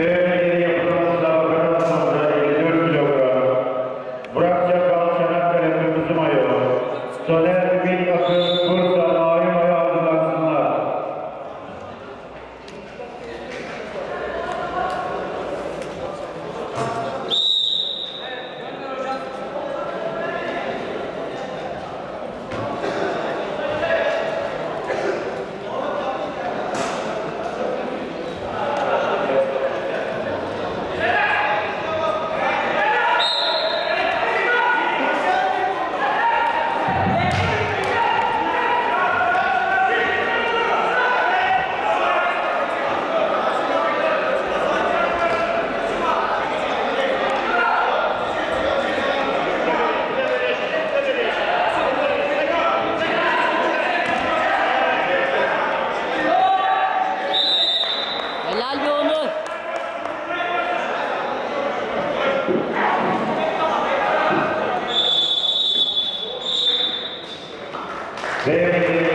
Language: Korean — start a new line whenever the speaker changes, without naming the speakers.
네. Deben